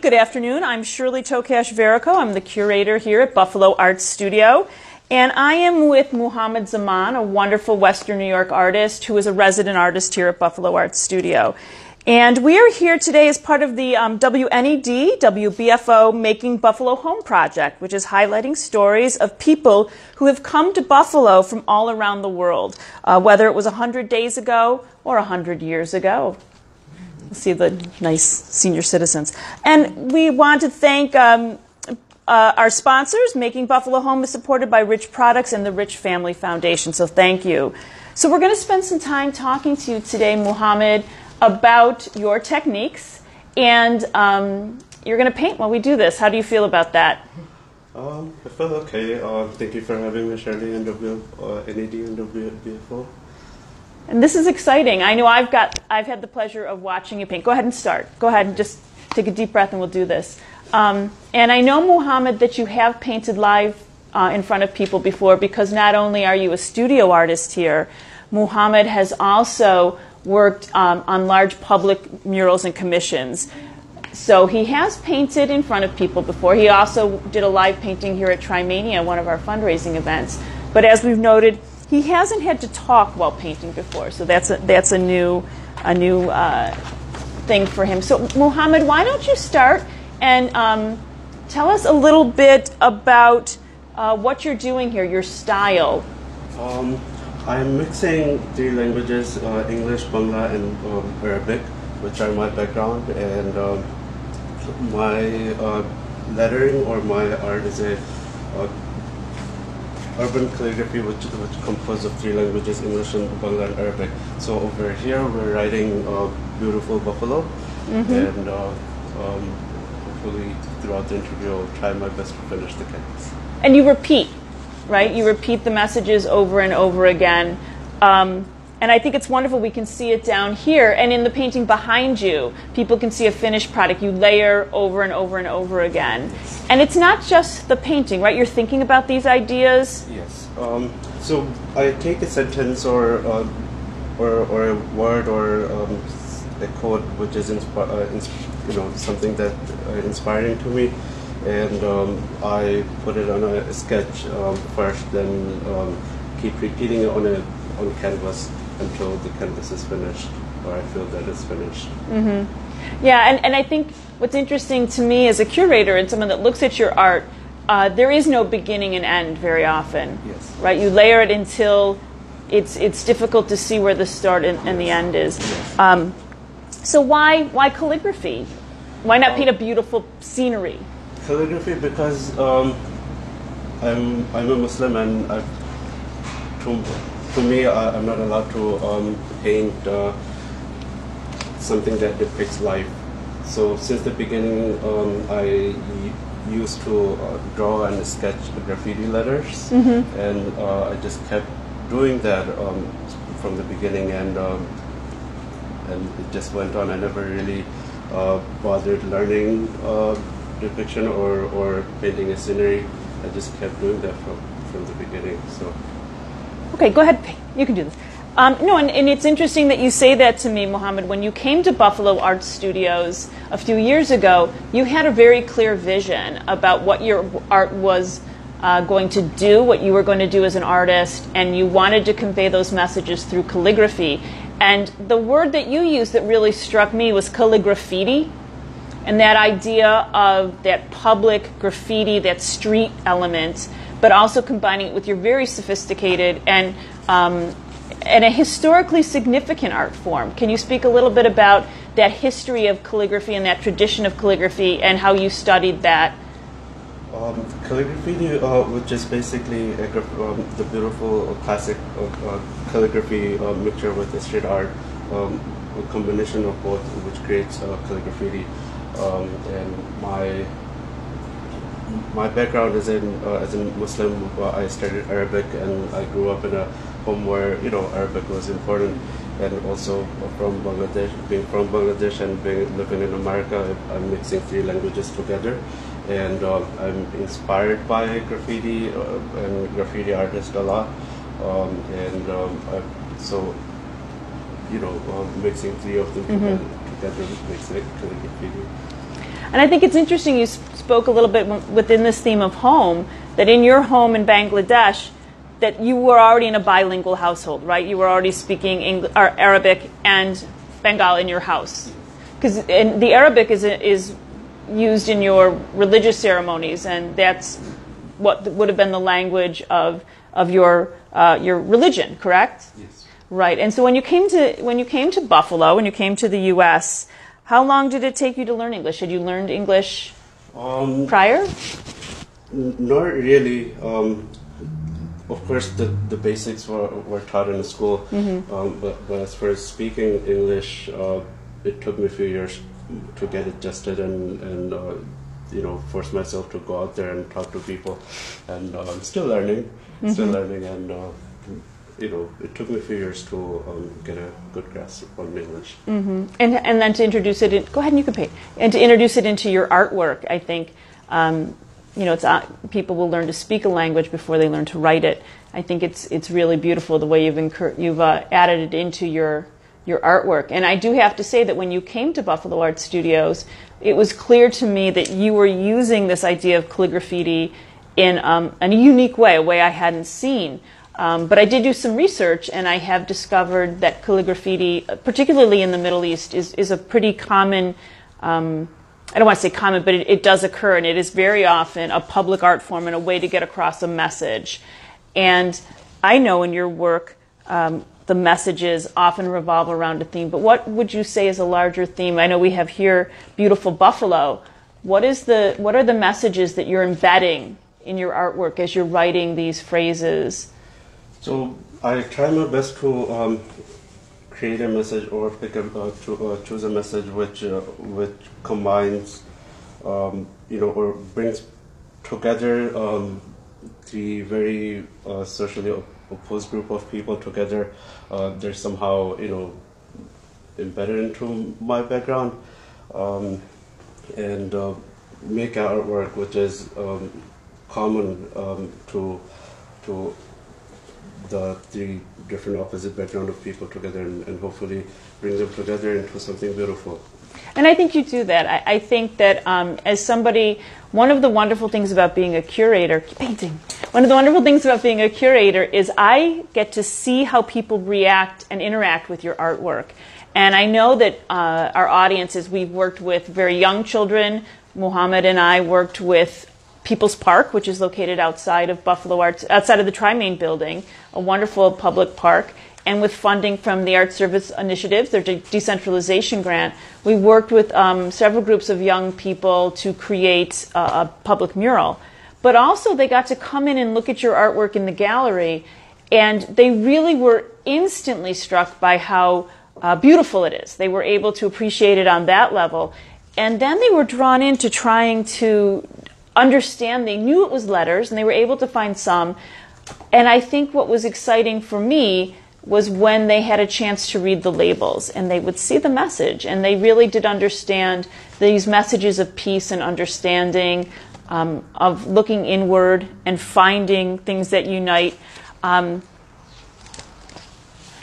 Good afternoon. I'm Shirley Tokash Verrico. I'm the curator here at Buffalo Arts Studio. And I am with Muhammad Zaman, a wonderful Western New York artist who is a resident artist here at Buffalo Arts Studio. And we are here today as part of the um, WNED, WBFO Making Buffalo Home Project, which is highlighting stories of people who have come to Buffalo from all around the world, uh, whether it was 100 days ago or 100 years ago. See the nice senior citizens. And we want to thank um, uh, our sponsors. Making Buffalo Home is supported by Rich Products and the Rich Family Foundation, so thank you. So we're going to spend some time talking to you today, Muhammad about your techniques, and um, you're going to paint while we do this. How do you feel about that? Um, I feel okay. Uh, thank you for having me, Shirley, and W, uh, NED and WBFO. And this is exciting. I know I've got, I've had the pleasure of watching you paint. Go ahead and start. Go ahead and just take a deep breath, and we'll do this. Um, and I know, Muhammad, that you have painted live uh, in front of people before because not only are you a studio artist here, Muhammad has also worked um, on large public murals and commissions. So he has painted in front of people before. He also did a live painting here at Trimania, one of our fundraising events. But as we've noted, he hasn't had to talk while painting before. So that's a, that's a new, a new uh, thing for him. So, Muhammad, why don't you start and um, tell us a little bit about uh, what you're doing here, your style? Um, I'm mixing three languages uh, English, Bangla, and um, Arabic, which are my background. And um, my uh, lettering or my art is a uh, urban calligraphy, which, which composed of three languages English, and Bangla, and Arabic. So over here, we're writing uh, Beautiful Buffalo. Mm-hmm. And uh, um, hopefully, throughout the interview, I'll try my best to finish the canvas. And you repeat right? You repeat the messages over and over again. Um, and I think it's wonderful. We can see it down here. And in the painting behind you, people can see a finished product. You layer over and over and over again. And it's not just the painting, right? You're thinking about these ideas. Yes. Um, so I take a sentence or, uh, or, or a word or um, a quote which is inspi- uh, ins- you know, something that uh, inspiring to me and um, I put it on a sketch um, first, then um, keep repeating it on a on canvas until the canvas is finished, or I feel that it's finished. Mm-hmm. Yeah, and, and I think what's interesting to me as a curator and someone that looks at your art, uh, there is no beginning and end very often. Yes. Right? You layer it until it's it's difficult to see where the start and, and the end is. Yes. Um, so why why calligraphy? Why not paint a beautiful scenery? calligraphy because um, I'm I'm a Muslim and I, to, me I, am not allowed to um, paint uh, something that depicts life. So since the beginning, um, I used to uh, draw and sketch graffiti letters, mm-hmm. and uh, I just kept doing that um, from the beginning, and um, and it just went on. I never really uh, bothered learning uh, depiction or, or painting a scenery. I just kept doing that from, from the beginning. So. Okay, go ahead. You can do this. Um, no, and, and, it's interesting that you say that to me, Muhammad. When you came to Buffalo Art Studios a few years ago, you had a very clear vision about what your art was uh, going to do, what you were going to do as an artist, and you wanted to convey those messages through calligraphy. And the word that you used that really struck me was calligraffiti and that idea of that public graffiti, that street element, but also combining it with your very sophisticated and um, and a historically significant art form. Can you speak a little bit about that history of calligraphy and that tradition of calligraphy and how you studied that? Um, calligraphy, uh, which is basically a, um, the beautiful classic uh, calligraphy uh, mixture with the street art, um, a combination of both, which creates uh, calligraffiti um, and my my background is in uh, as a Muslim. I studied Arabic, and I grew up in a home where you know Arabic was important, and also from Bangladesh. Being from Bangladesh and being, living in America, I'm mixing three languages together, and uh, I'm inspired by graffiti uh, and graffiti artists a lot, um, and um, I, so you know, um, mixing three of them mm-hmm. together, together makes it calligraffiti. And I think it's interesting you spoke a little bit within this theme of home, that in your home in Bangladesh, that you were already in a bilingual household, right? You were already speaking English, Arabic and Bengal in your house. Because the Arabic is, is used in your religious ceremonies, and that's what would have been the language of, of your, uh, your religion, correct? Yes. Right. And so when you came to when you came to Buffalo, when you came to the U.S., how long did it take you to learn English? Had you learned English Um, prior? not really. Um, of course, the, the basics were, were taught in the school, um, but, but as far as speaking English, uh, it took me a few years to get adjusted and, and uh, you know, force myself to go out there and talk to people. And uh, I'm still learning, still learning, and uh, you know, it took me a few years to um, get a good grasp on English. And and then to introduce it in, go ahead and you can pay and to introduce it into your artwork. I think um, you know it's uh, people will learn to speak a language before they learn to write it. I think it's it's really beautiful the way you've incur- you've uh, added it into your your artwork. And I do have to say that when you came to Buffalo Art Studios, it was clear to me that you were using this idea of calligraphy in um, in a unique way, a way I hadn't seen. Um, but I did do some research, and I have discovered that calligraphy, particularly in the Middle East, is, is a pretty common. Um, I don't want to say common, but it, it does occur, and it is very often a public art form and a way to get across a message. And I know in your work, um, the messages often revolve around a theme. But what would you say is a larger theme? I know we have here beautiful buffalo. What is the what are the messages that you're embedding in your artwork as you're writing these phrases? So I try my best to um, create a message or pick a, uh, to, uh, choose a message which uh, which combines, um, you know, or brings together um, the very uh, socially opposed group of people together. Uh, they're somehow, you know, embedded into my background, um, and uh, make artwork which is um, common um, to to the three different opposite background of people together and, and hopefully bring them together into something beautiful. And I think you do that. I, I think that um, as somebody, one of the wonderful things about being a curator, painting, one of the wonderful things about being a curator is I get to see how people react and interact with your artwork. And I know that uh, our audiences, we've worked with very young children. Muhammad and I worked with People's Park, which is located outside of Buffalo Arts, outside of the Tri-Main building, a wonderful public park. And with funding from the Art Service Initiative, their de- decentralization grant, we worked with um, several groups of young people to create a, a public mural. But also, they got to come in and look at your artwork in the gallery, and they really were instantly struck by how uh, beautiful it is. They were able to appreciate it on that level. And then they were drawn into trying to understand. They knew it was letters, and they were able to find some. And I think what was exciting for me was when they had a chance to read the labels and they would see the message, and they really did understand these messages of peace and understanding, um, of looking inward and finding things that unite. Um,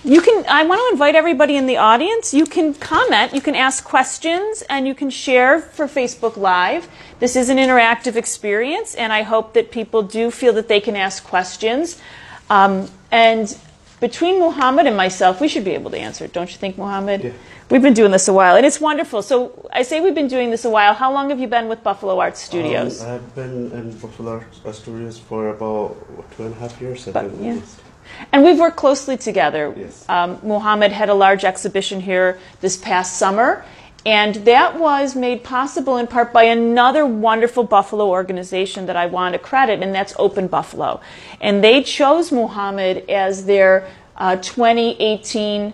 you can i want to invite everybody in the audience you can comment you can ask questions and you can share for facebook live this is an interactive experience and i hope that people do feel that they can ask questions um, and between muhammad and myself we should be able to answer it don't you think muhammad Yeah. we've been doing this a while and it's wonderful so i say we've been doing this a while how long have you been with buffalo art studios Um, I've been in Buffalo Art Studios for about two and a half years, I But, think. yeah. least. And we've worked closely together. Yes. Um, Muhammad had a large exhibition here this past summer, and that was made possible in part by another wonderful Buffalo organization that I want to credit, and that's Open Buffalo. And they chose Muhammad as their uh, 2018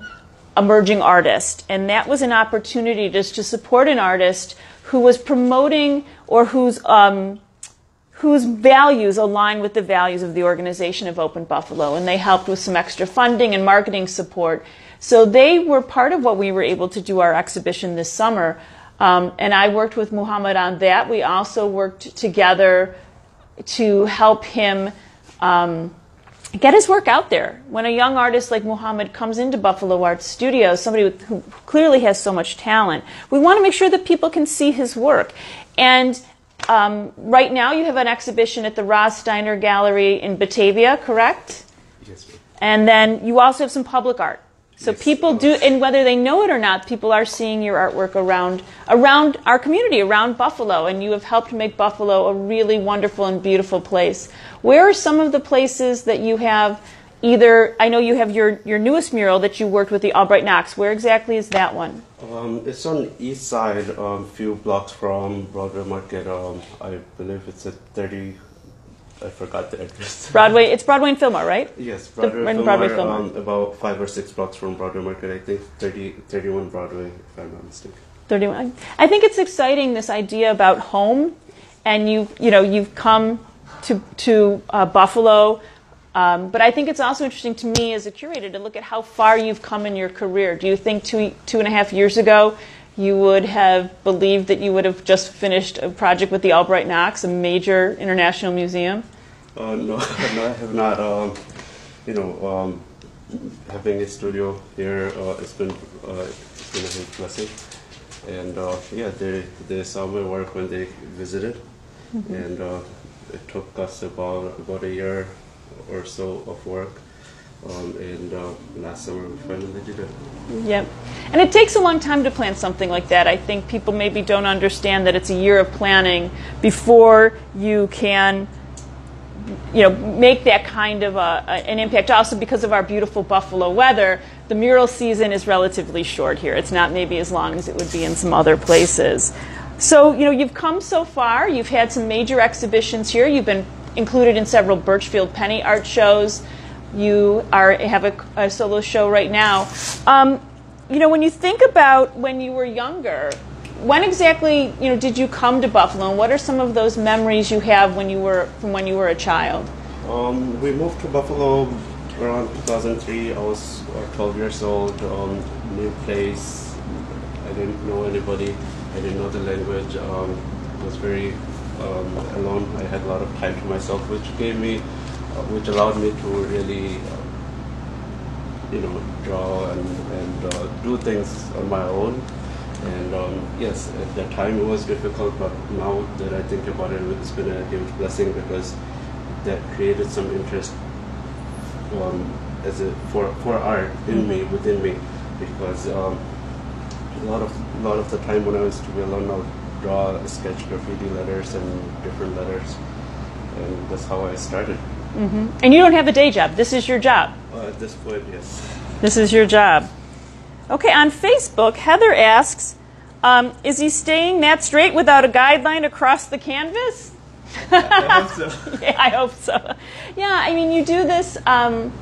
emerging artist, and that was an opportunity just to support an artist who was promoting or whose um, whose values align with the values of the organization of Open Buffalo, and they helped with some extra funding and marketing support. So they were part of what we were able to do our exhibition this summer. Um, and I worked with Muhammad on that. We also worked together to help him um, get his work out there. When a young artist like Muhammad comes into Buffalo Arts Studios, somebody with, who clearly has so much talent, we want to make sure that people can see his work. And um, right now, you have an exhibition at the Roz Steiner Gallery in Batavia, correct? Yes, ma'am. And then you also have some public art. So Yes. people do, and whether they know it or not, people are seeing your artwork around around our community, around Buffalo, and you have helped make Buffalo a really wonderful and beautiful place. Where are some of the places that you have? Either I know you have your your newest mural that you worked with the Albright Knox. Where exactly is that one? Um, it's on east side, um, few blocks from Broadway Market. Um, I believe it's at 30. I forgot the address. Broadway. It's Broadway and Fillmore, right? Yes, Broadway, when Fillmore, Broadway Fillmore. Um, about five or six blocks from Broadway Market. I think 30, 31 Broadway, if I'm not mistaken. 31. I think it's exciting this idea about home, and you you know you've come to to uh, Buffalo, um, but I think it's also interesting to me as a curator to look at how far you've come in your career. Do you think two two and a half years ago you would have believed that you would have just finished a project with the Albright Knox, a major international museum? Uh, no, no, I have not. Um, you know, um, having a studio here, uh, it's been uh, it's been a huge blessing. And uh, yeah, they they saw my work when they visited, and uh, it took us about about a year or so of work. Um, and uh, last summer we finally did it. Yep. And it takes a long time to plan something like that. I think people maybe don't understand that it's a year of planning before you can you know make that kind of a, an impact also because of our beautiful buffalo weather the mural season is relatively short here it's not maybe as long as it would be in some other places so you know you've come so far you've had some major exhibitions here you've been included in several burchfield penney art shows you are have a, a solo show right now um, you know when you think about when you were younger when exactly you know did you come to buffalo and what are some of those memories you have when you were from when you were a child Um, we moved to Buffalo around 2003. I was uh, 12 years old. Um, new place. I didn't know anybody. I didn't know the language. Um, was very um, alone. I had a lot of time to myself, which gave me, uh, which allowed me to really, uh, you know, draw and, and uh, do things on my own. And um, yes, at that time it was difficult, but now that I think about it, it's been a huge blessing because that created some interest um, as a for for art in me within me because um, a lot of a lot of the time when I was to be alone, I would draw, sketch graffiti letters and different letters, and that's how I started. and you don't have a day job this is your job Uh, at this point, yes. this is your job okay on facebook heather asks um, is he staying that straight without a guideline across the canvas I hope so. yeah, I hope so. Yeah, I mean, you do this. Um,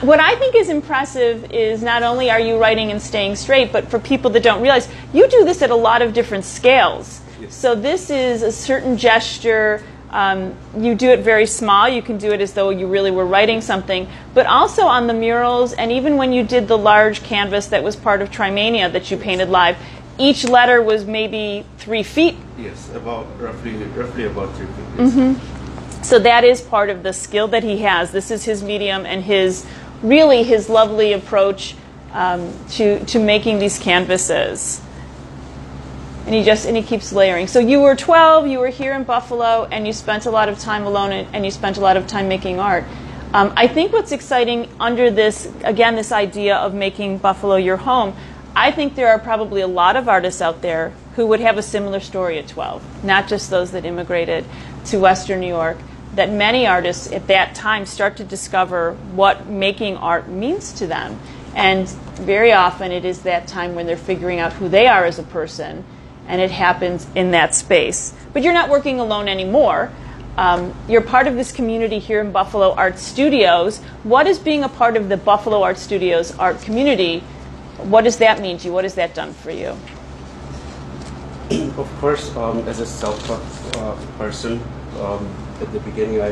what I think is impressive is not only are you writing and staying straight, but for people that don't realize, you do this at a lot of different scales. Yes. So this is a certain gesture. Um, you do it very small. You can do it as though you really were writing something. But also on the murals, and even when you did the large canvas that was part of Trimania that you painted live, each letter was maybe three feet Yes, about roughly roughly about three feet. yes. So that is part of the skill that he has. This is his medium and his really his lovely approach um, to to making these canvases. And he just and he keeps layering. So you were 12, you were here in Buffalo, and you spent a lot of time alone, and, and you spent a lot of time making art. Um, I think what's exciting under this again this idea of making Buffalo your home. I think there are probably a lot of artists out there who would have a similar story at 12, not just those that immigrated to Western New York. That many artists at that time start to discover what making art means to them. And very often it is that time when they're figuring out who they are as a person, and it happens in that space. But you're not working alone anymore. Um, you're part of this community here in Buffalo Art Studios. What is being a part of the Buffalo Art Studios art community? What does that mean to you? What has that done for you? Of course, um, as a self-taught uh, person, um, at the beginning, I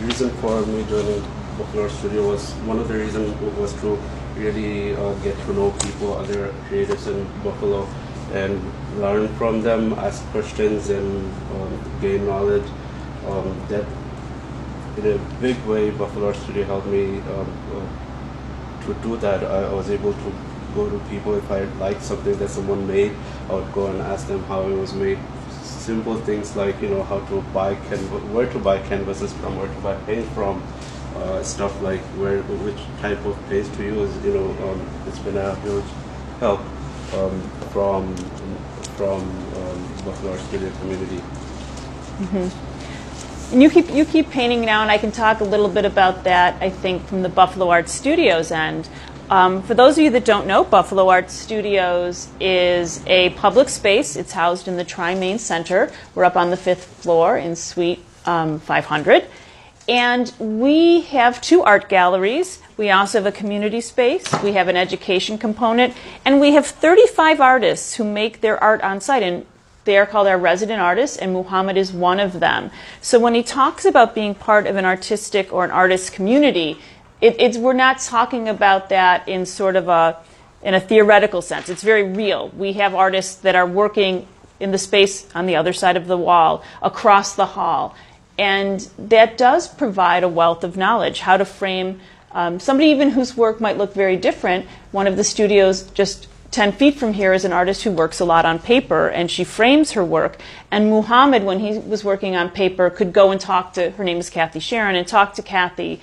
the reason for me joining Buffalo Art Studio was one of the reasons was to really uh, get to know people, other creatives in Buffalo, and learn from them, ask questions, and um, gain knowledge. Um, that, in a big way, Buffalo Studio helped me um, uh, to do that. I was able to go to people if I liked something that someone made. I would go and ask them how it was made. Simple things like you know how to buy canvas, where to buy canvases from, where to buy paint from, uh, stuff like where which type of paste to use. You know, um, it's been a huge help um, from from um, Buffalo Studio community. And you keep you keep painting now, and I can talk a little bit about that. I think from the Buffalo Art Studios end. Um, for those of you that don't know, Buffalo Art Studios is a public space. It's housed in the Tri-Main Center. We're up on the fifth floor in Suite um, 500, and we have two art galleries. We also have a community space. We have an education component, and we have 35 artists who make their art on site. And they are called our resident artists, and Muhammad is one of them. So when he talks about being part of an artistic or an artist community, it, it's, we're not talking about that in sort of a in a theoretical sense. It's very real. We have artists that are working in the space on the other side of the wall, across the hall, and that does provide a wealth of knowledge how to frame. Um, somebody even whose work might look very different. One of the studios just 10 feet from here is an artist who works a lot on paper and she frames her work. And Muhammad, when he was working on paper, could go and talk to, her name is Kathy Sharon, and talk to Kathy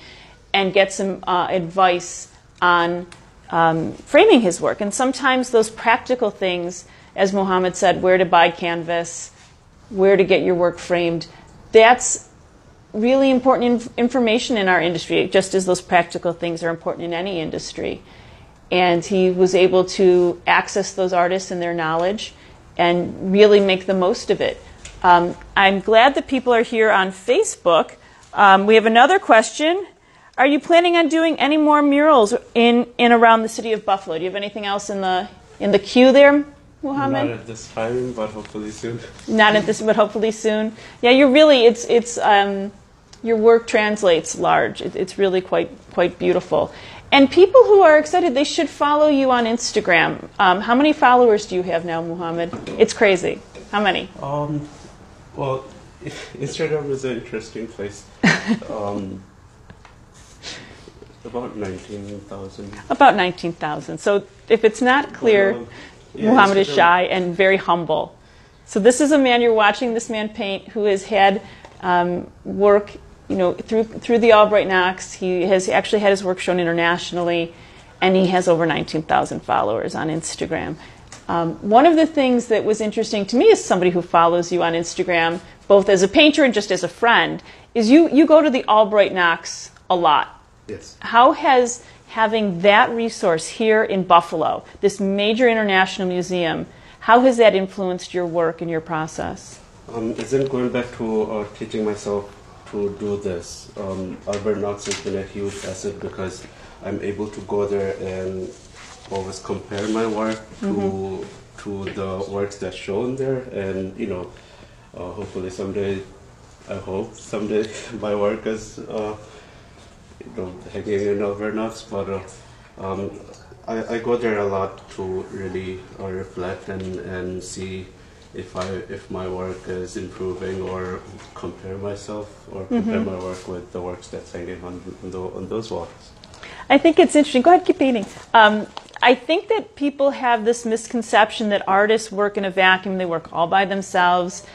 and get some uh, advice on um, framing his work. And sometimes those practical things, as Muhammad said, where to buy canvas, where to get your work framed, that's really important inf- information in our industry, just as those practical things are important in any industry and he was able to access those artists and their knowledge and really make the most of it. Um, I'm glad that people are here on Facebook. Um, we have another question. Are you planning on doing any more murals in in around the city of Buffalo? Do you have anything else in the in the queue there, Muhammad? Not at this time, but hopefully soon. Not at this, but hopefully soon. Yeah, you're really it's it's um, your work translates large. It, it's really quite quite beautiful. And people who are excited, they should follow you on Instagram. Um, how many followers do you have now, Muhammad? It's crazy. How many? Um, well, Instagram is an interesting place. um, about nineteen thousand. About 19,000. So if it's not clear, Well, yeah, Muhammad is shy and very humble. So this is a man you're watching this man paint who has had um, work, you know, through through the Albright Knox. He has actually had his work shown internationally, and he has over 19,000 followers on Instagram. Um, one of the things that was interesting to me as somebody who follows you on Instagram, both as a painter and just as a friend, is you you go to the Albright Knox a lot. Yes. How has having that resource here in Buffalo, this major international museum, how has that influenced your work and your process? Um, isn't going back to uh, teaching myself to do this. Um, Albright Knox has been a huge asset because I'm able to go there and always compare my work to to the works that's shown there, and you know, uh, hopefully someday, I hope someday my work is uh, you know Albright Knox, but. Uh, um, I, I go there a lot to really uh, reflect and, and see if I if my work is improving or compare myself or compare my work with the works that's hanging on, on, the, on those walls. I think it's interesting. Go ahead, keep painting. Um, I think that people have this misconception that artists work in a vacuum, they work all by themselves.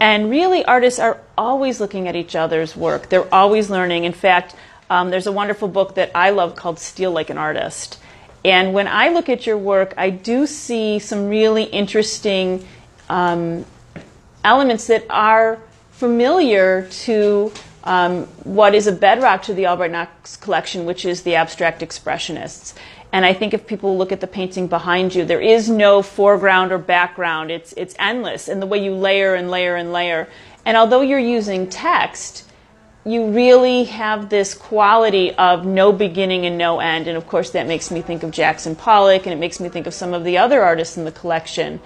And really, artists are always looking at each other's work, they're always learning. In fact, um, there's a wonderful book that I love called Steal Like an Artist. And when I look at your work, I do see some really interesting um, elements that are familiar to um, what is a bedrock to the Albright Knox collection, which is the abstract expressionists. And I think if people look at the painting behind you, there is no foreground or background. It's, it's endless in the way you layer and layer and layer. And although you're using text, you really have this quality of no beginning and no end. And of course, that makes me think of Jackson Pollock and it makes me think of some of the other artists in the collection.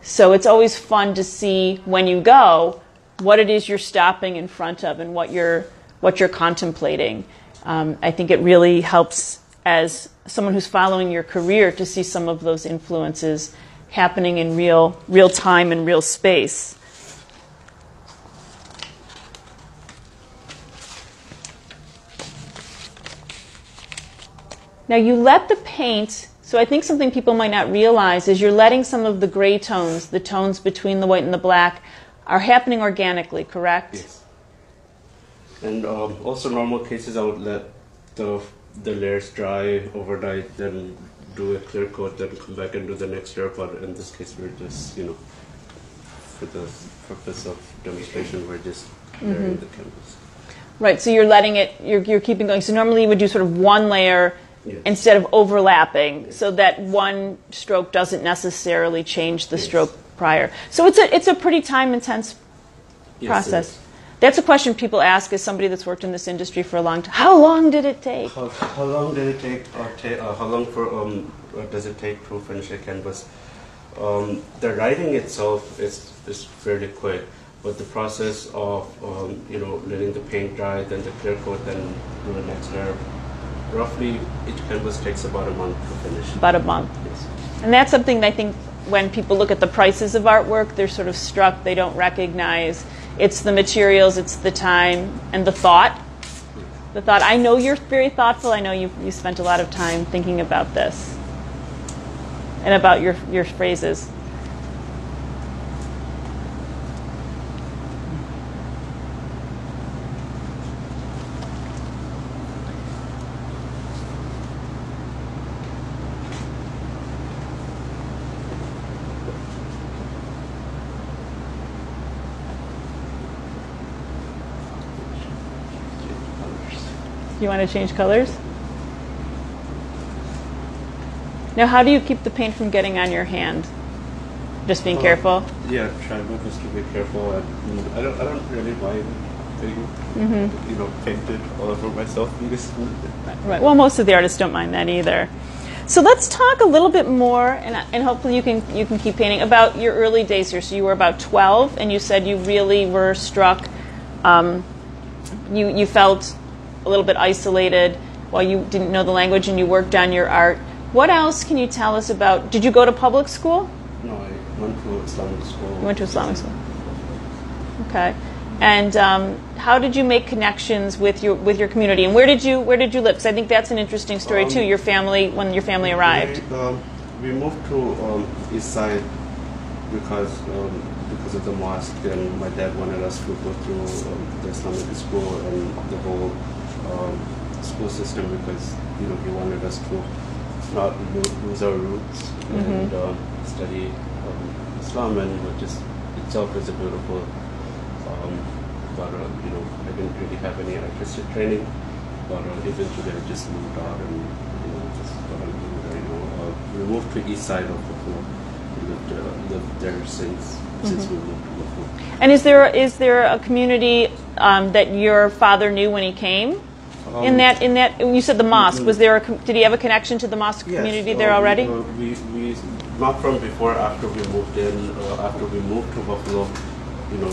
So it's always fun to see when you go what it is you're stopping in front of and what you're, what you're contemplating. Um, I think it really helps as someone who's following your career to see some of those influences happening in real, real time and real space. Now you let the paint So I think something people might not realize is you're letting some of the gray tones, the tones between the white and the black, are happening organically, correct? Yes. And um, also, normal cases, I would let the the layers dry overnight, then do a clear coat, then come back and do the next layer. But in this case, we're just, you know, for the purpose of demonstration, we're just layering the canvas. Right, so you're letting it, you're, you're keeping going. So normally you would do sort of one layer Yes. instead of overlapping, so that one stroke doesn't necessarily change the Yes. stroke prior. So it's a, it's a pretty time intense process. That's a question people ask as somebody that's worked in this industry for a long time. How long did it take? How, how long did it take, or ta- uh, how long for um, uh, does it take to finish a canvas? Um, the writing itself is, is fairly quick, but the process of um, you know letting the paint dry, then the clear coat, then do the next layer, roughly each canvas takes about a month to finish. About a month. Yes. And that's something that I think when people look at the prices of artwork, they're sort of struck, they don't recognize. It's the materials, it's the time, and the thought. The thought. I know you're very thoughtful. I know you you spent a lot of time thinking about this and about your, your phrases. You want to change colors? Now, how do you keep the paint from getting on your hand? Just being Uh, careful? Yeah, try my best to be careful. Mm, I don't, I don't really mind being, Mm-hmm. you know, painted all over myself. Right. Well, most of the artists don't mind that either. So let's talk a little bit more, and, and hopefully you can you can keep painting about your early days here. So you were about 12, and you said you really were struck. Um, you you felt a little bit isolated while you didn't know the language, and you worked on your art. What else can you tell us about? Did you go to public school? No, I went to Islamic school. You went to Islamic school. Okay. And um, how did you make connections with your with your community? And where did you where did you live? Because I think that's an interesting story Um, too. Your family when your family arrived. We, um, we moved to um, east side because um, because of the mosque, and my dad wanted us to go through um, the Islamic school and the whole um, school system because you know he wanted us to not lose our roots and um, study um, Islam, and which is itself is a beautiful. Um, but uh, you know, I didn't really have any artistic training. But uh, eventually, I just moved out and you know, just what I'm doing right now. Uh, we moved to east side of Buffalo. We lived, uh, lived there since since we moved to Buffalo. And is there is there a community um, that your father knew when he came? In Um, that in that you said the mosque was there? A, did he have a connection to the mosque Yes, community uh, there already? uh, We, we, not from before, after we moved in, uh, after we moved to Buffalo, you know,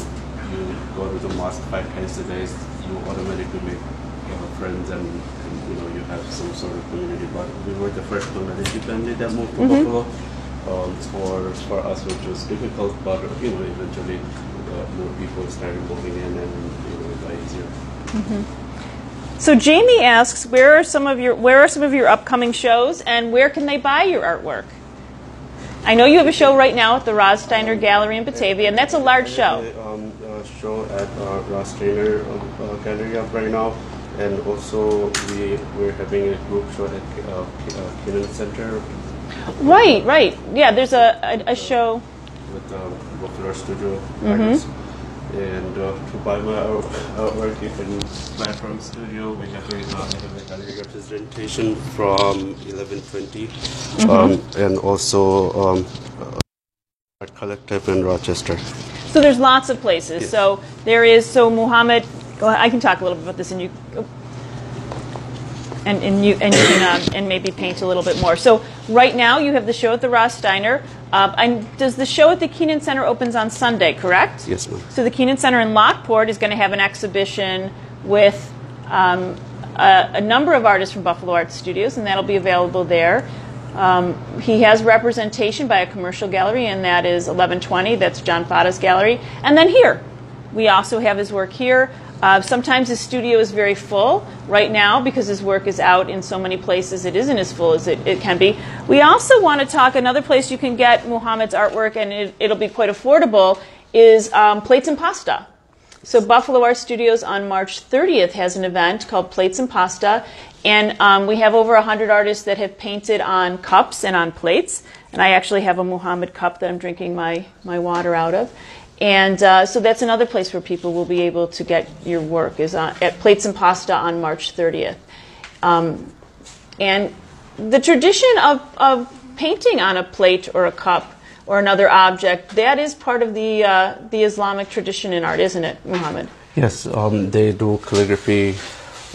you go to the mosque five times a day, you automatically make uh, friends and, and, you know, you have some sort of community. But we were the first Bangladeshi family that moved to Mm-hmm. Buffalo. Um, for, for us, which was difficult, but, you know, eventually uh, more people started moving in and, you know, it got easier. So Jamie asks, where are some of your where are some of your upcoming shows, and where can they buy your artwork? I know you have a show right now at the Roz Steiner Gallery in Batavia, and that's a large show. Um, uh, show at uh, Roz uh, uh, Gallery up right now, and also we we're having a group show at uh, uh, Center Right, right. Yeah, there's a, a, a show. with um, Buffalo Studio Mm-hmm. artists. And uh, to buy my artwork, you can buy from studio. A, uh, have a gallery representation from 1120, Mm-hmm. um, and also um, art collective in Rochester. So there's lots of places. So there is so Muhammad. I can talk a little bit about this, and you. oh. And, and you and you can um, and maybe paint a little bit more. So right now you have the show at the Roz Steiner. Uh, and does the show at the Kenan Center opens on Sunday? Correct. Yes, ma'am. So the Kenan Center in Lockport is going to have an exhibition with um, a, a number of artists from Buffalo Art Studios, and that'll be available there. Um, he has representation by a commercial gallery, and that is 1120. That's John Fada's gallery. And then here, we also have his work here. Uh, sometimes his studio is very full. Right now, because his work is out in so many places, it isn't as full as it, it can be. We also want to talk another place you can get Muhammad's artwork, and it, will be quite affordable, is um, Plates and Pasta. So Buffalo Art Studios on March 30th has an event called Plates and Pasta, and um, we have over 100 artists that have painted on cups and on plates. And I actually have a Muhammad cup that I'm drinking my, my water out of. And uh, so that's another place where people will be able to get your work is on, at Plates and Pasta on March 30th. Um, and the tradition of, of painting on a plate or a cup or another object, that is part of the, uh, the Islamic tradition in art, isn't it, Muhammad? Yes, um, they do calligraphy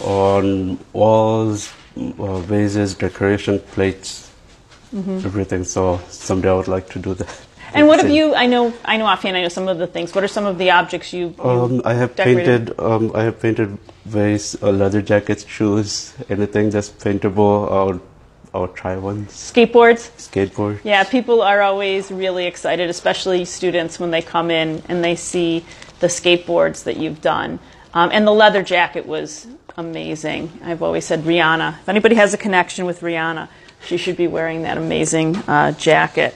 on walls, uh, vases, decoration plates, mm-hmm. everything. So someday I would like to do that. And what have you? I know, I know offhand. I know some of the things. What are some of the objects you? you um, I have decorated? painted. Um, I have painted vase, uh, leather jackets, shoes, anything that's paintable. I'll, I'll try ones. Skateboards. Skateboard. Yeah, people are always really excited, especially students when they come in and they see the skateboards that you've done. Um, and the leather jacket was amazing. I've always said Rihanna. If anybody has a connection with Rihanna, she should be wearing that amazing uh, jacket.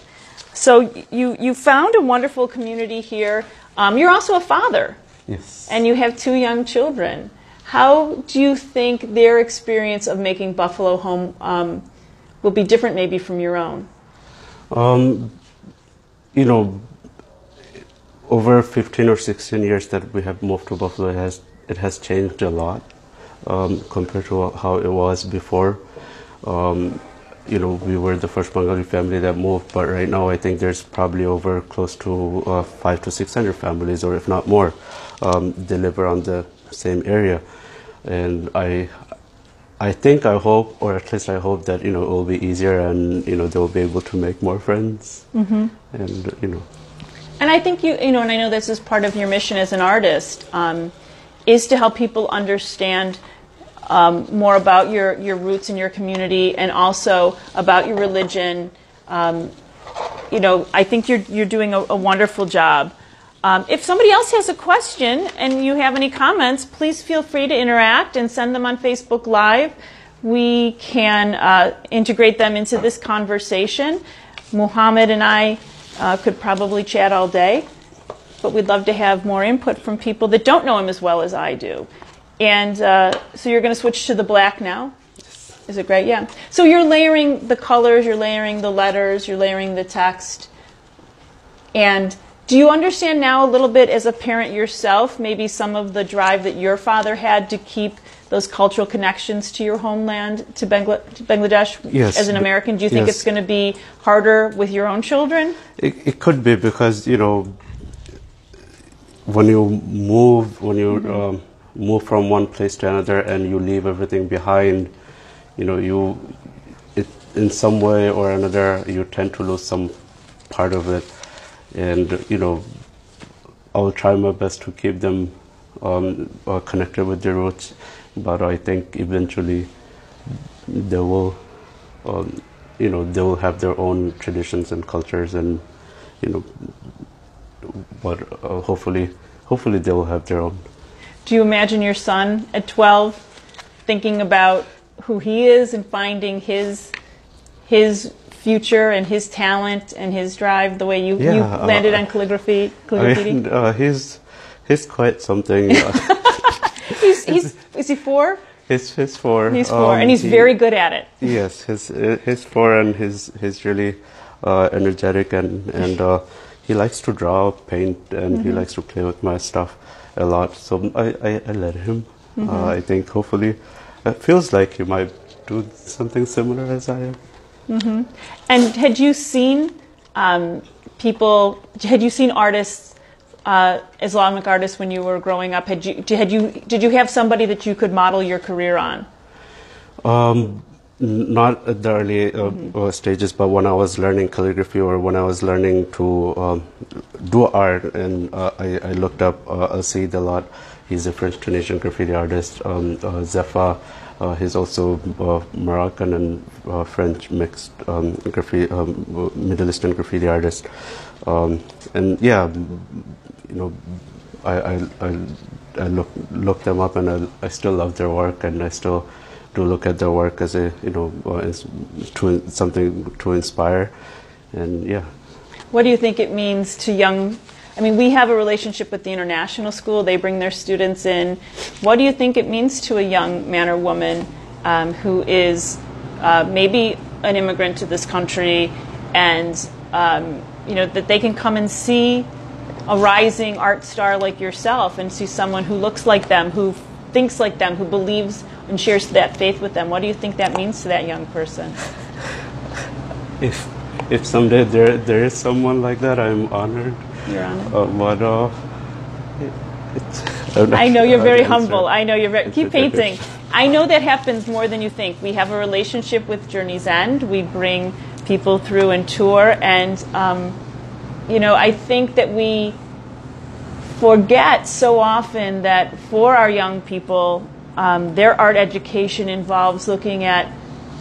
So you, you found a wonderful community here. Um, you're also a father. Yes. And you have two young children. How do you think their experience of making Buffalo home um, will be different, maybe, from your own? Um, you know, over 15 or 16 years that we have moved to Buffalo, it has, it has changed a lot um, compared to how it was before. Um, you know, we were the first Bengali family that moved, but right now I think there's probably over close to uh, five to six hundred families, or if not more, um, live around the same area. And I, I think, I hope, or at least I hope that you know it will be easier, and you know they'll be able to make more friends, mm-hmm. and you know. And I think you, you know, and I know this is part of your mission as an artist, um, is to help people understand um, more about your, your roots in your community and also about your religion. Um, you know, I think you're, you're doing a, a wonderful job. Um, if somebody else has a question and you have any comments, please feel free to interact and send them on Facebook Live. We can uh, integrate them into this conversation. Muhammad and I uh, could probably chat all day, but we'd love to have more input from people that don't know him as well as I do. And uh, so you're going to switch to the black now? Yes. Is it great? Yeah. So you're layering the colors, you're layering the letters, you're layering the text. And do you understand now a little bit as a parent yourself, maybe some of the drive that your father had to keep those cultural connections to your homeland, to, Bangladesh, yes, as an American? Do you think yes. it's going to be harder with your own children? It, it, could be because, you know, when you move, when you. Mm-hmm. Um, move from one place to another and you leave everything behind, you know, you, it, in some way or another, you tend to lose some part of it. And, you know, I will try my best to keep them um, uh, connected with their roots, but I think eventually they will, um, you know, they will have their own traditions and cultures, and you know, but uh, hopefully, hopefully they will have their own. Do you imagine your son at 12 thinking about who he is and finding his his future and his talent and his drive the way you, yeah, you uh, landed uh, on calligraphy? calligraphy? I mean, uh, he's he's quite something. he's, he's, is he four? He's, he's four. He's four, um, and he's he, very good at it. Yes, he's, he's four, and he's, he's really uh, energetic, and, and uh, he likes to draw, paint, and mm-hmm. he likes to play with my stuff a lot. So I, I, I let him. Mm-hmm. Uh, I think hopefully it feels like he might do something similar as I am. Mm-hmm. And had you seen um, people? Had you seen artists, uh, Islamic artists, when you were growing up? Had you had you did you have somebody that you could model your career on? Um, not at the early uh, mm-hmm. Uh, stages, but when I was learning calligraphy or when I was learning to um, do art, and uh, I, I, looked up uh, eL Seed a lot. He's a French Tunisian graffiti artist. Um, uh, Zepha, uh, he's also uh, Moroccan and French mixed um, graffiti, um, Middle Eastern graffiti artist. Um, and yeah, you know, I, I, I I look look them up, and I, I still love their work, and I still do look at their work as a you know uh, as to something to inspire, and yeah. What do you think it means to young? I mean, we have a relationship with the international school. They bring their students in. What do you think it means to a young man or woman um, who is uh, maybe an immigrant to this country, and um, you know that they can come and see a rising art star like yourself, and see someone who looks like them, who thinks like them, who believes and shares that faith with them. What do you think that means to that young person? If if someday there there is someone like that, I'm honored. You're honored. Uh, but uh, it, it's, I'm not I know you're very humble. I know you're very. Keep painting. I know that happens more than you think. We have a relationship with Journey's End. We bring people through and tour, and um, you know, I think that we forget so often that for our young people, um, their art education involves looking at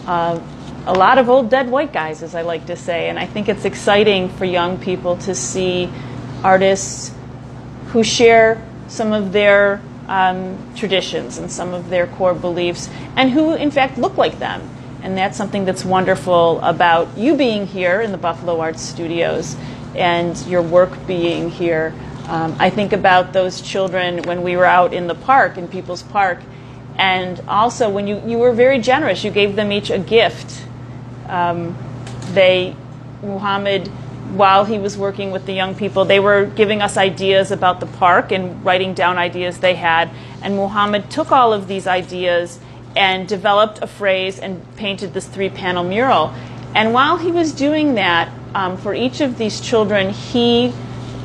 uh, a lot of old dead white guys, as I like to say. And I think it's exciting for young people to see artists who share some of their um, traditions and some of their core beliefs, and who, in fact, look like them. And that's something that's wonderful about you being here in the Buffalo Arts Studios and your work being here. Um, I think about those children when we were out in the park, in People's Park, and also when you, you were very generous. You gave them each a gift. Um, they, Muhammad, while he was working with the young people, they were giving us ideas about the park and writing down ideas they had. And Muhammad took all of these ideas and developed a phrase and painted this three panel mural. And while he was doing that, um, for each of these children, he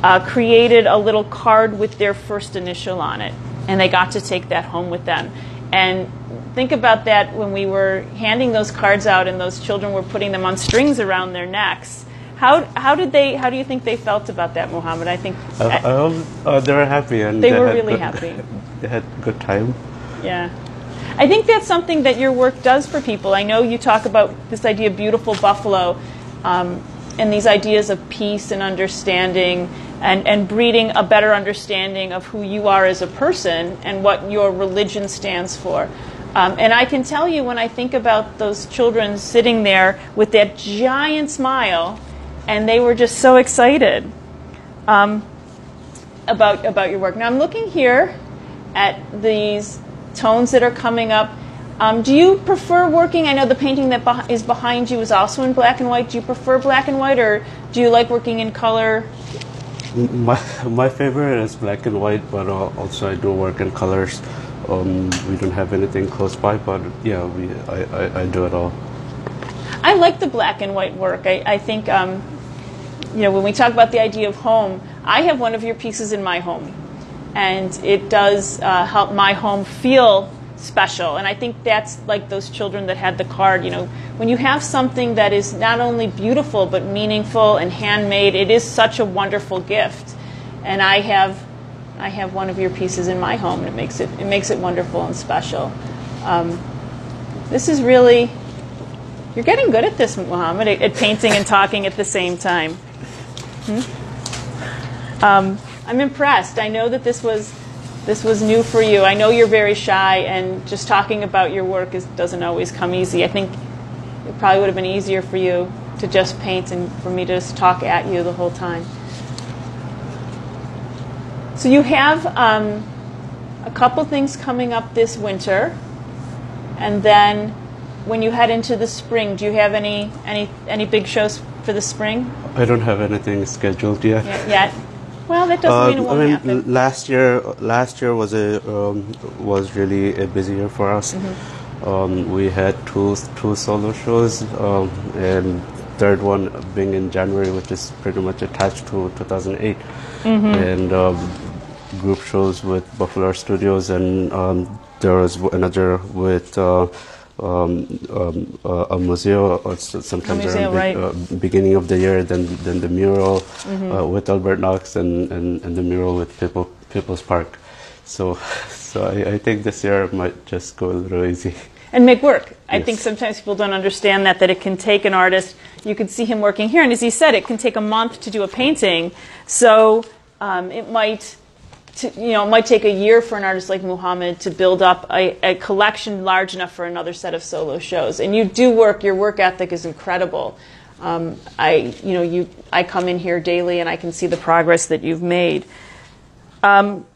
uh, created a little card with their first initial on it. And they got to take that home with them. And think about that when we were handing those cards out and those children were putting them on strings around their necks. How, how did they? How do you think they felt about that, Muhammad? I think Uh, um, uh, they were happy and They were had really good- happy. They had good time. Yeah. I think that's something that your work does for people. I know you talk about this idea of beautiful buffalo um, and these ideas of peace and understanding and, and breeding a better understanding of who you are as a person and what your religion stands for. Um, and I can tell you when I think about those children sitting there with that giant smile and they were just so excited um, about, about your work. Now I'm looking here at these tones that are coming up. Um, do you prefer working? I know the painting that is behind you is also in black and white. Do you prefer black and white, or do you like working in color? My my favorite is black and white, but uh, also I do work in colors. Um, we don't have anything close by, but yeah, we I, I, I do it all. I like the black and white work. I, I think, um, you know, when we talk about the idea of home, I have one of your pieces in my home, and it does uh, help my home feel special. And I think that's like those children that had the card. You know, when you have something that is not only beautiful but meaningful and handmade, it is such a wonderful gift. And I have, I have one of your pieces in my home, and it makes it it makes it wonderful and special. Um, this is really you're getting good at this, Muhammad, at, at painting and talking at the same time. Hmm? Um, I'm impressed. I know that this was this was new for you. I know you're very shy, and just talking about your work is, doesn't always come easy. I think it probably would have been easier for you to just paint and for me to just talk at you the whole time. So you have um, a couple things coming up this winter, and then when you head into the spring, do you have any any any big shows for the spring I don't have anything scheduled yet. yet? yet? Well, that doesn't mean it Uh, I won't mean, happen. last year, last year was a um, was really a busy year for us. Mm-hmm. Um, we had two two solo shows, um, and third one being in January, which is pretty much attached to 2008, Mm-hmm. and um, group shows with Buffalo Studios, and um, there was another with. Uh, um, um, uh, a museum, uh, s- sometimes A museum, around right. uh, beginning of the year, then then the mural Mm-hmm. uh, with Albright Knox and, and, and the mural with People, People's Park. So so I, I think this year might just go a little easy. and make work. I Yes. think sometimes people don't understand that that it can take an artist. You can see him working here, and as he said, it can take a month to do a painting. So um, it might to, you know, it might take a year for an artist like Muhammad to build up a, a, collection large enough for another set of solo shows. And you do work; your work ethic is incredible. Um, I, you know, you, I come in here daily, and I can see the progress that you've made. Um,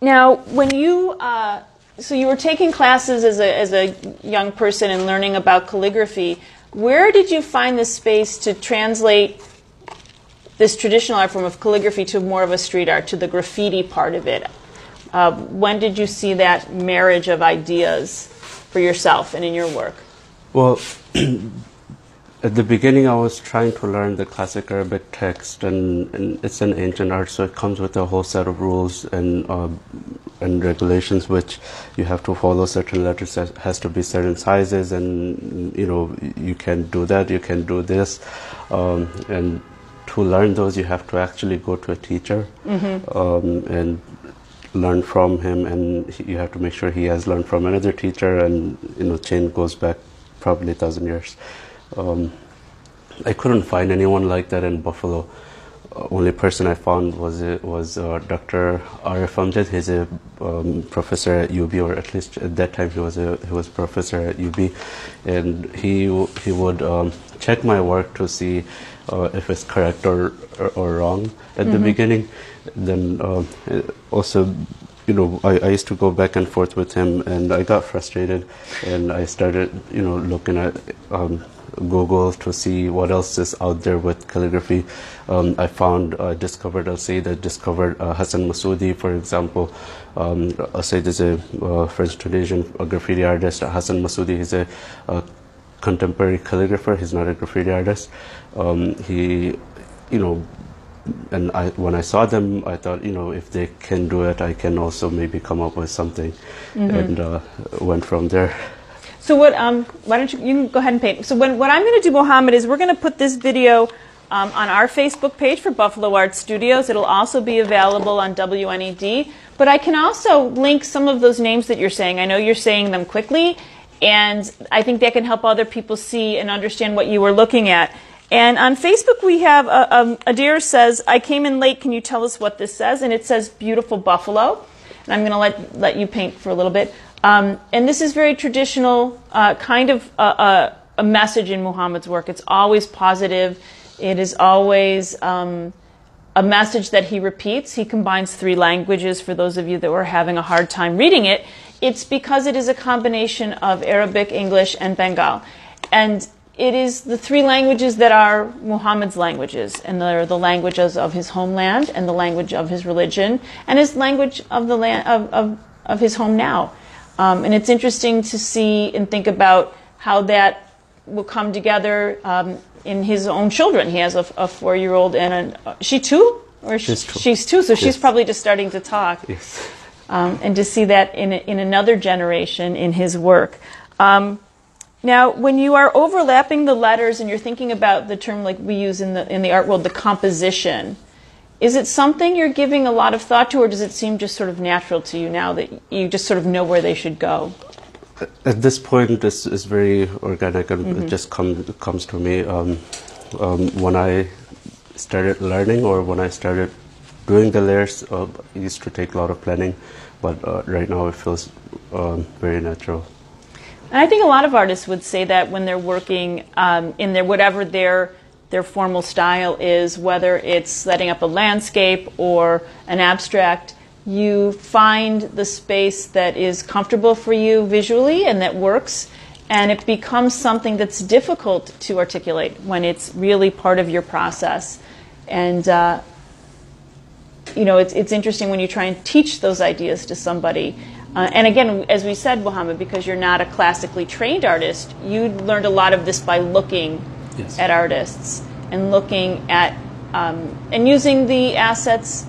now, when you, uh, so you were taking classes as a, as a young person and learning about calligraphy. Where did you find the space to translate this traditional art form of calligraphy to more of a street art, to the graffiti part of it. Uh, when did you see that marriage of ideas for yourself and in your work? Well, at the beginning, I was trying to learn the classic Arabic text, and, and, it's an ancient art, so it comes with a whole set of rules and uh, and regulations which you have to follow. Certain letters has to be certain sizes, and you know you can do that, you can do this, um, and to learn those, you have to actually go to a teacher mm-hmm. um, and learn from him, and he, you have to make sure he has learned from another teacher, and you know, chain goes back probably a thousand years. Um, I couldn't find anyone like that in Buffalo. Uh, only person I found was uh, was uh, Dr. Arif Amjad. He's a um, professor at UB, or at least at that time he was a he was a professor at UB, and he he would um, check my work to see uh, if it's correct or, or, or wrong at mm-hmm. the beginning. Then uh, also, you know, I, I, used to go back and forth with him, and I got frustrated, and I started, you know, looking at um, Google to see what else is out there with calligraphy. Um, I found, I discovered, I'll say that discovered uh, Hassan Massoudy, for example. Um, I'll say there's a uh, French Tunisian graffiti artist, Hassan Massoudy. He's a, a contemporary calligrapher. He's not a graffiti artist. Um, he, you know, and I, when I saw them, I thought, you know, if they can do it, I can also maybe come up with something, mm-hmm. and uh, went from there. So what? Um, why don't you you can go ahead and paint? So when, what I'm going to do, Muhammad, is we're going to put this video um, on our Facebook page for Buffalo Art Studios. It'll also be available on WNED. But I can also link some of those names that you're saying. I know you're saying them quickly, and I think that can help other people see and understand what you were looking at. And on Facebook, we have uh, um, Adair says, I came in late. Can you tell us what this says? And it says beautiful buffalo. And I'm going to let, let you paint for a little bit. Um, and this is very traditional, uh, kind of a, a, a, message in Muhammad's work. It's always positive. It is always um, a message that he repeats. He combines three languages for those of you that were having a hard time reading it. It's because it is a combination of Arabic, English, and Bengal. And it is the three languages that are Muhammad's languages, and they're the languages of his homeland, and the language of his religion, and his language of the land of, of, of his home now. Um, and it's interesting to see and think about how that will come together um, in his own children. He has a, a four-year-old and a, she two, or she's two. She's two, so yes. she's probably just starting to talk. Yes. Um, and to see that in in another generation in his work. Um, now, when you are overlapping the letters and you're thinking about the term like we use in the in the art world, the composition, is it something you're giving a lot of thought to, or does it seem just sort of natural to you now that you just sort of know where they should go? At this point, this is very organic and mm-hmm. it just come, comes to me. Um, um, when I started learning or when I started doing the layers, uh, used to take a lot of planning, but uh, right now it feels um, very natural. And I think a lot of artists would say that when they're working um, in their whatever their their formal style is, whether it's setting up a landscape or an abstract, you find the space that is comfortable for you visually and that works, and it becomes something that's difficult to articulate when it's really part of your process. And uh, you know, it's it's interesting when you try and teach those ideas to somebody uh, and again, as we said, Muhammad, because you're not a classically trained artist, you learned a lot of this by looking yes. at artists and looking at um, and using the assets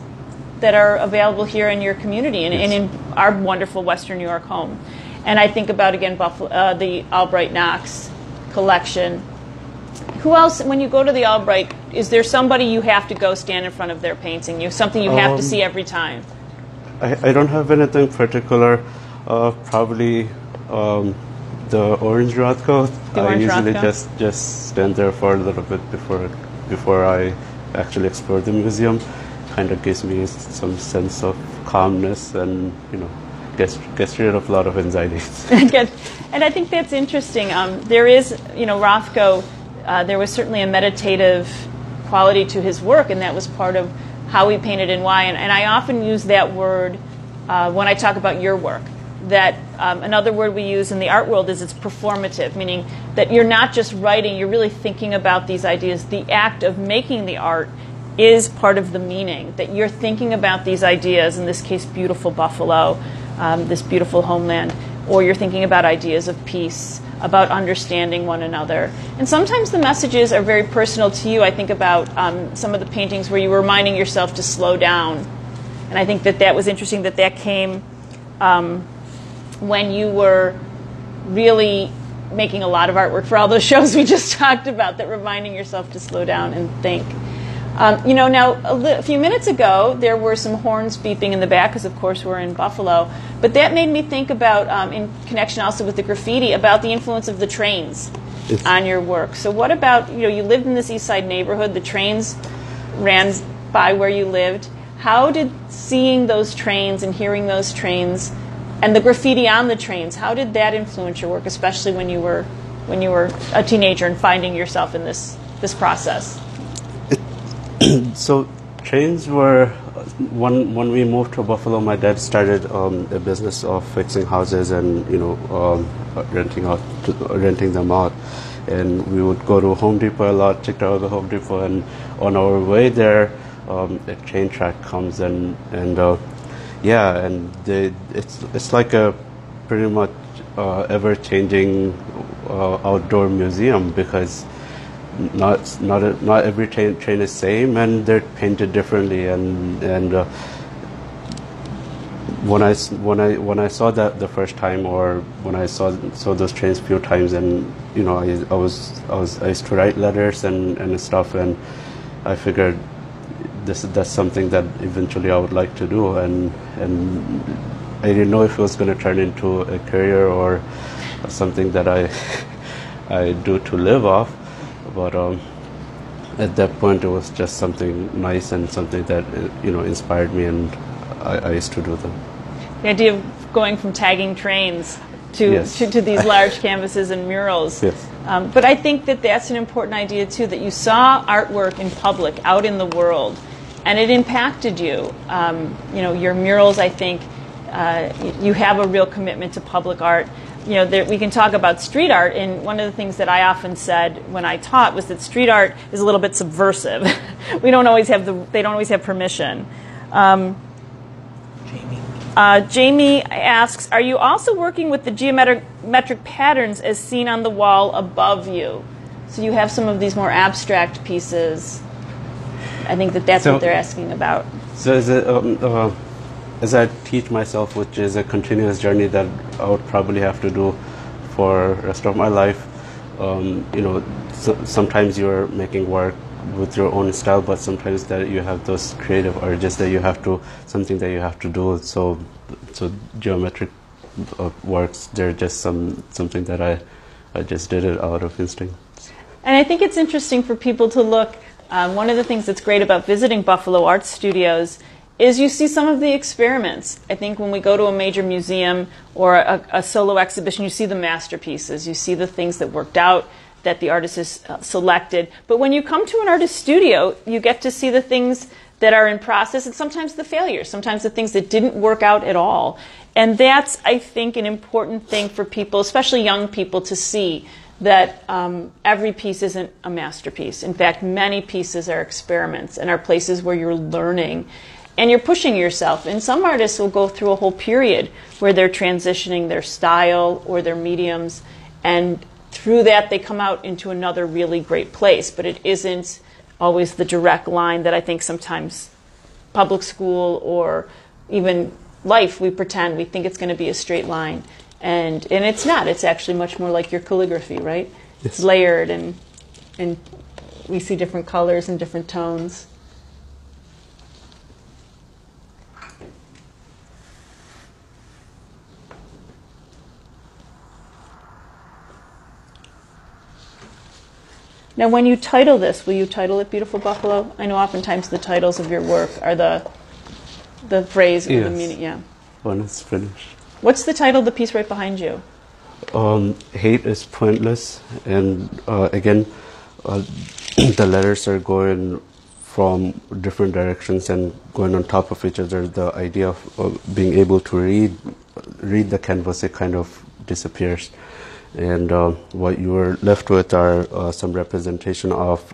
that are available here in your community and, yes. and, in our wonderful Western New York home. And I think about again Buffalo, uh, the Albright Knox collection. Who else, when you go to the Albright, is there somebody you have to go stand in front of their painting? You something you have um, to see every time? I, I don't have anything particular. Uh, probably um, the orange Rothko. The I orange usually Rothko? just just stand there for a little bit before before I actually explore the museum. kind of gives me some sense of calmness and you know gets gets rid of a lot of anxieties. and I think that's interesting. Um, there is, you know, Rothko. Uh, there was certainly a meditative quality to his work, and that was part of how he painted and why. And, and I often use that word uh, when I talk about your work. That um, another word we use in the art world is it's performative, meaning that you're not just writing, you're really thinking about these ideas. The act of making the art is part of the meaning, that you're thinking about these ideas, in this case, beautiful buffalo, um, this beautiful homeland, or you're thinking about ideas of peace, about understanding one another. And sometimes the messages are very personal to you. I think about um, some of the paintings where you were reminding yourself to slow down. And I think that that was interesting that that came um, when you were really making a lot of artwork for all those shows we just talked about, that reminding yourself to slow down and think. Um, you know, now a, li- a, few minutes ago there were some horns beeping in the back because, of course, we're in Buffalo. But that made me think about, um, in connection also with the graffiti, about the influence of the trains it's on your work. So, what about you know you lived in this East Side neighborhood? The trains ran by where you lived. How did seeing those trains and hearing those trains and the graffiti on the trains, how did that influence your work, especially when you were when you were a teenager and finding yourself in this this process? so trains were when when we moved to Buffalo. My dad started um, a business of fixing houses and you know um, renting out to, renting them out. And we would go to Home Depot a lot, check out the Home Depot, and on our way there, um, a train track comes and and uh, yeah, and they, it's it's like a pretty much uh, ever changing uh, outdoor museum because not not a, not every train train is same and they're painted differently and and uh, when I when I when I saw that the first time or when I saw saw those trains a few times and you know I, I was I was I used to write letters and and stuff and I figured this that's something that eventually I would like to do and and I didn't know if it was going to turn into a career or something that I I do to live off but um, at that point it was just something nice and something that you know inspired me and I, I used to do them the idea of going from tagging trains to, yes. to, to, these large canvases and murals. Yes. Um, but I think that that's an important idea too, that you saw artwork in public, out in the world, and it impacted you. Um, you know, your murals, I think, uh, you have a real commitment to public art you know, there, we can talk about street art, and one of the things that I often said when I taught was that street art is a little bit subversive. we don't always have the, they don't always have permission. Um, Jamie. Uh, Jamie asks, are you also working with the geometric patterns as seen on the wall above you? So you have some of these more abstract pieces. I think that that's so, what they're asking about. So is it, um, uh, as I teach myself, which is a continuous journey that I would probably have to do for the rest of my life. Um, you know, so sometimes you're making work with your own style, but sometimes that you have those creative urges that you have to something that you have to do. So, so geometric uh, works, they're just some something that I I just did it out of instinct. And I think it's interesting for people to look. Um, one of the things that's great about visiting Buffalo Art Studios is you see some of the experiments. I think when we go to a major museum or a, a, solo exhibition, you see the masterpieces, you see the things that worked out that the artist has uh, selected. But when you come to an artist studio, you get to see the things that are in process and sometimes the failures, sometimes the things that didn't work out at all. And that's, I think, an important thing for people, especially young people, to see that um, every piece isn't a masterpiece. In fact, many pieces are experiments and are places where you're learning and you're pushing yourself. And some artists will go through a whole period where they're transitioning their style or their mediums, and through that they come out into another really great place. But it isn't always the direct line that I think sometimes public school or even life we pretend we think it's going to be a straight line and and it's not it's actually much more like your calligraphy right yes. it's layered and and we see different colors and different tones Now, when you title this, will you title it "Beautiful Buffalo"? I know oftentimes the titles of your work are the the phrase or the meaning. Yeah. When it's finished. What's the title of the piece right behind you? Um, hate is pointless, and uh, again, uh, the letters are going from different directions and going on top of each other. The idea of uh, being able to read read the canvas it kind of disappears, and uh, what you are left with are uh, some representation of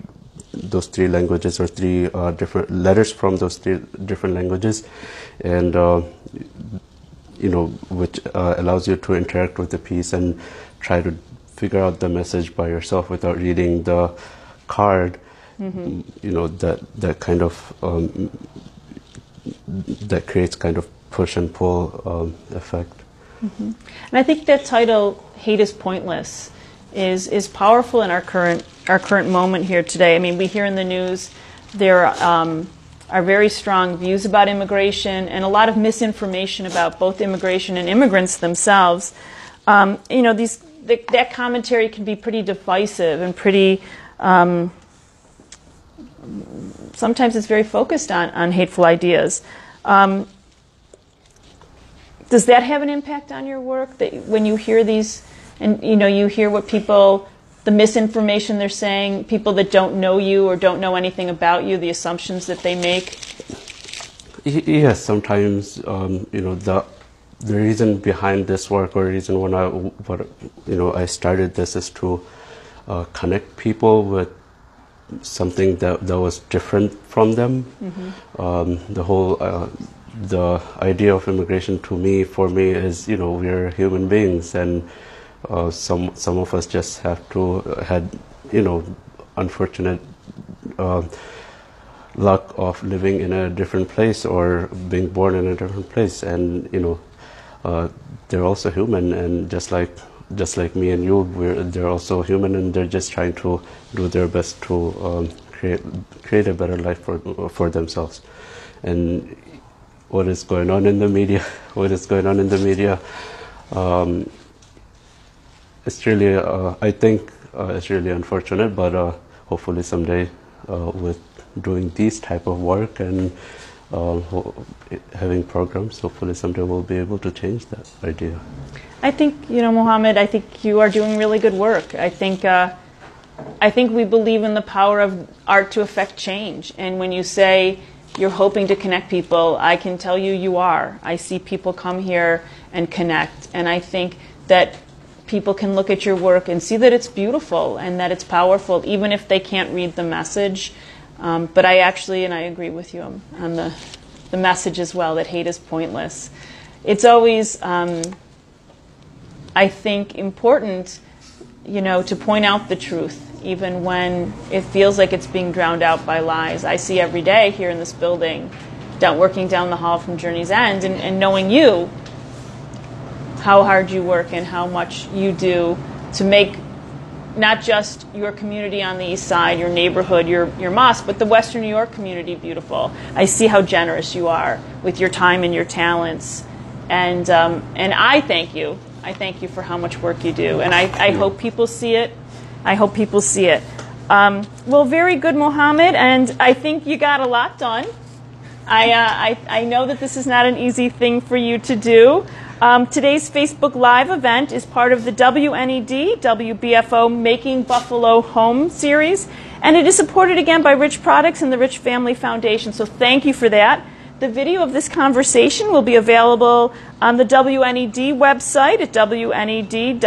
those three languages or three uh, different letters from those three different languages, and uh, you know, which uh, allows you to interact with the piece and try to figure out the message by yourself without reading the card. Mm, You know that that kind of um, that creates kind of push and pull um, effect. And I think that title "Hate is Pointless" is is powerful in our current our current moment here today. I mean, we hear in the news there um, are very strong views about immigration and a lot of misinformation about both immigration and immigrants themselves. Um, you know, these th- that commentary can be pretty divisive and pretty. Um, sometimes it's very focused on, on hateful ideas. Um, does that have an impact on your work that when you hear these and you know you hear what people the misinformation they're saying people that don't know you or don't know anything about you the assumptions that they make Yes, sometimes um, you know the the reason behind this work or reason when I what you know I started this is to uh, connect people with something that that was different from them. Um, the whole uh, the idea of immigration to me for me is you know we're human beings and uh, some some of us just have to had you know unfortunate. Uh, luck of living in a different place or being born in a different place and you know uh, they're also human and just like just like me and you we're they're also human and they're just trying to do their best to um, create create a better life for for themselves and what is going on in the media what is going on in the media. Um, it's really uh, I think uh, it's really unfortunate but uh, hopefully someday uh, with doing these type of work and uh, having programs hopefully someday we'll be able to change that idea. I think you know muhammad i think you are doing really good work. I think uh, i think we believe in the power of art to affect change. And when you say you're hoping to connect people i can tell you you are i see people come here and connect and i think that people can look at your work and see that it's beautiful and that it's powerful, even if they can't read the message. Um, but I actually, and I agree with you on, the, the message as well, that hate is pointless. It's always, um, I think, important, you know, to point out the truth, even when it feels like it's being drowned out by lies. I see every day here in this building, down, working down the hall from Journey's End, and, and knowing you, how hard you work and how much you do to make not just your community on the east side, your neighborhood, your, your mosque, but the Western New York community beautiful. I see how generous you are with your time and your talents. And, um, and I thank you. I thank you for how much work you do. And I, I hope people see it. I hope people see it. Um, well, very good, Muhammad. And I think you got a lot done. I, uh, I, I know that this is not an easy thing for you to do. Um, today's Facebook Live event is part of the WNED WBFO Making Buffalo Home series, and it is supported again by Rich Products and the Rich Family Foundation. So thank you for that. The video of this conversation will be available on the WNED website at wned.org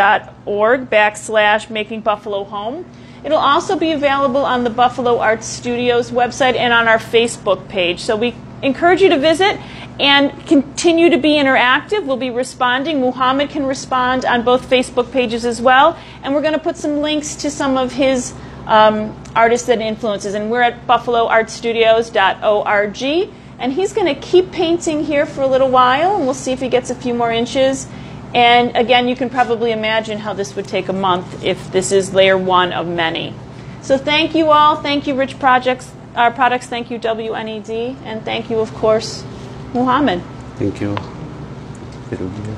backslash Making Buffalo Home. It'll also be available on the Buffalo Arts Studios website and on our Facebook page. So we encourage you to visit and continue to be interactive. We'll be responding. Muhammad can respond on both Facebook pages as well. And we're going to put some links to some of his um, artists and influences. And we're at buffaloartstudios.org. And he's going to keep painting here for a little while, and we'll see if he gets a few more inches. And again, you can probably imagine how this would take a month if this is layer one of many. So thank you all. Thank you, Rich Projects, our products. Thank you, WNED. And thank you, of course, Muhammad. thank you.